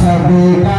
sabika